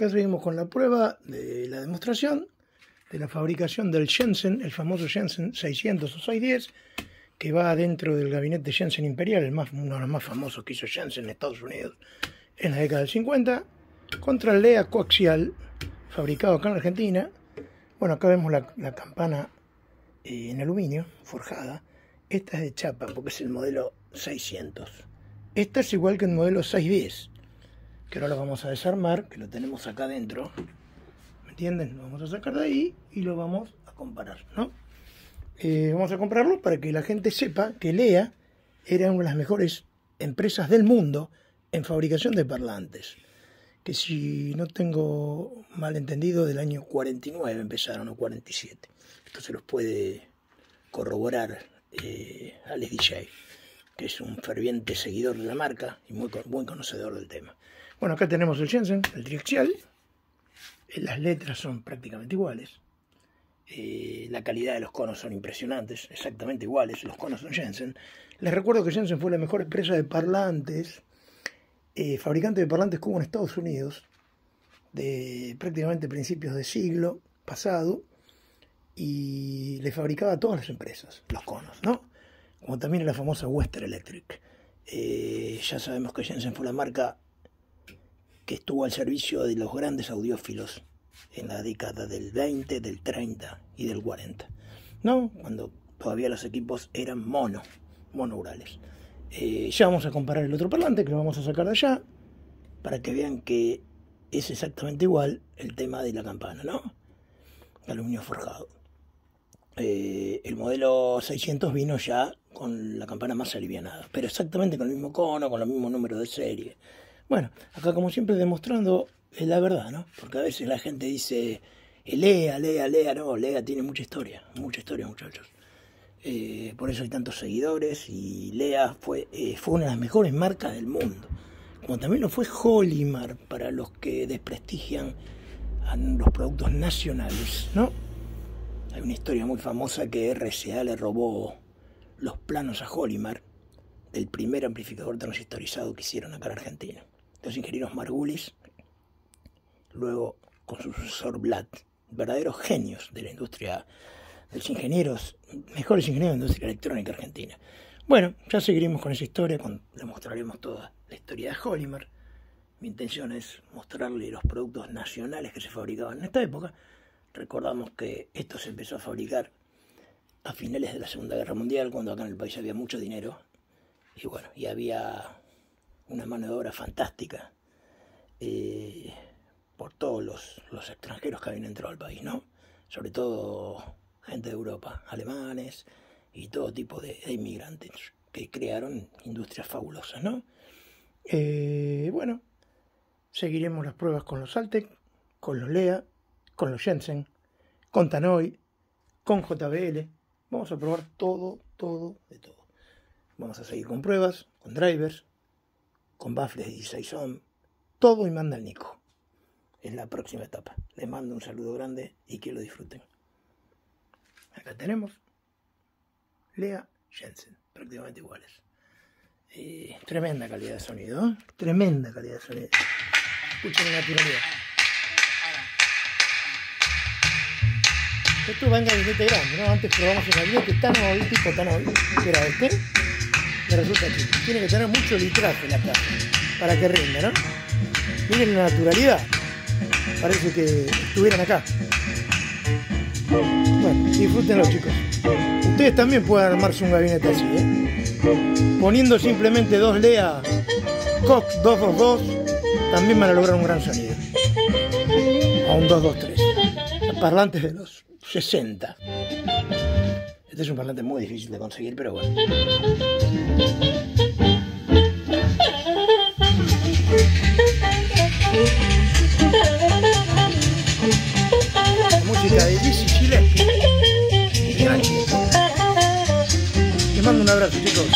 Acá seguimos con la prueba de la demostración de la fabricación del Jensen, el famoso Jensen 600 o 610, que va dentro del gabinete Jensen Imperial, el más, uno de los más famosos que hizo Jensen en Estados Unidos en la década del 50, contra el Lea coaxial, fabricado acá en Argentina. Bueno, acá vemos la, la campana eh, en aluminio, forjada. Esta es de chapa porque es el modelo 600. Esta es igual que el modelo 610, que ahora lo vamos a desarmar, que lo tenemos acá adentro. ¿Me entienden? Lo vamos a sacar de ahí y lo vamos a comparar, ¿no? Eh, vamos a comprarlo para que la gente sepa que LEA era una de las mejores empresas del mundo en fabricación de parlantes. Que si no tengo mal entendido, del año 49 empezaron o 47. Esto se los puede corroborar eh, Alex DJ, que es un ferviente seguidor de la marca y muy buen conocedor del tema. Bueno, acá tenemos el Jensen, el triaxial. Las letras son prácticamente iguales. Eh, la calidad de los conos son impresionantes, exactamente iguales. Los conos son Jensen. Les recuerdo que Jensen fue la mejor empresa de parlantes, eh, fabricante de parlantes como en Estados Unidos, de prácticamente principios de siglo pasado, y le fabricaba a todas las empresas los conos, ¿no? Como también la famosa Western Electric. Eh, ya sabemos que Jensen fue la marca que estuvo al servicio de los grandes audiófilos en la década del 20, del 30 y del 40. ¿No? Cuando todavía los equipos eran mono, monourales. Eh, ya vamos a comparar el otro parlante que lo vamos a sacar de allá para que vean que es exactamente igual el tema de la campana, ¿no? Aluminio forjado. Eh, el modelo 600 vino ya con la campana más alivianada, pero exactamente con el mismo cono, con los mismos números de serie. Bueno, acá como siempre demostrando es la verdad, ¿no? Porque a veces la gente dice, eh, lea, lea, lea, no, lea tiene mucha historia, mucha historia muchachos. Eh, por eso hay tantos seguidores y Lea fue, eh, fue una de las mejores marcas del mundo. Como también lo fue Holimar para los que desprestigian a los productos nacionales, ¿no? Hay una historia muy famosa que RCA le robó los planos a Holimar del primer amplificador transistorizado que hicieron acá en Argentina. Los ingenieros Margulis luego con su sucesor Blatt, verdaderos genios de la industria, de los ingenieros, mejores ingenieros de la industria electrónica argentina. Bueno, ya seguiremos con esa historia, cuando le mostraremos toda la historia de Hollimer. Mi intención es mostrarle los productos nacionales que se fabricaban en esta época. Recordamos que esto se empezó a fabricar a finales de la Segunda Guerra Mundial, cuando acá en el país había mucho dinero. Y bueno, y había una mano de obra fantástica. Eh, por todos los, extranjeros que habían entrado al país, ¿no? Sobre todo gente de Europa, alemanes y todo tipo de, inmigrantes que crearon industrias fabulosas, ¿no? Eh, bueno, seguiremos las pruebas con los Altec, con los LEA, con los Jensen, con Tanoi, con JBL. Vamos a probar todo, todo, de todo. Vamos a seguir con pruebas, con drivers, con baffles 16 ohm, todo y manda el Nico en la próxima etapa. Les mando un saludo grande y que lo disfruten. Acá tenemos Lea Jensen, prácticamente iguales. tremenda calidad de sonido, ¿eh? tremenda calidad de sonido. Escuchen la naturalidad. Esto va en gabinete grande, ¿no? Antes probamos el gabinete tan hoy, tipo tan hoy, que era este. Me resulta que tiene que tener mucho litraje la casa para que rinda, ¿no? Miren la naturalidad parece que estuvieran acá. Bueno, disfrútenlo chicos. Ustedes también pueden armarse un gabinete así, ¿eh? Poniendo simplemente dos LEA Cox 222, también van a lograr un gran sonido. A un 223. Parlantes de los 60. Este es un parlante muy difícil de conseguir, pero bueno. Música de Dizzy Chile. Te mando un abrazo, chicos.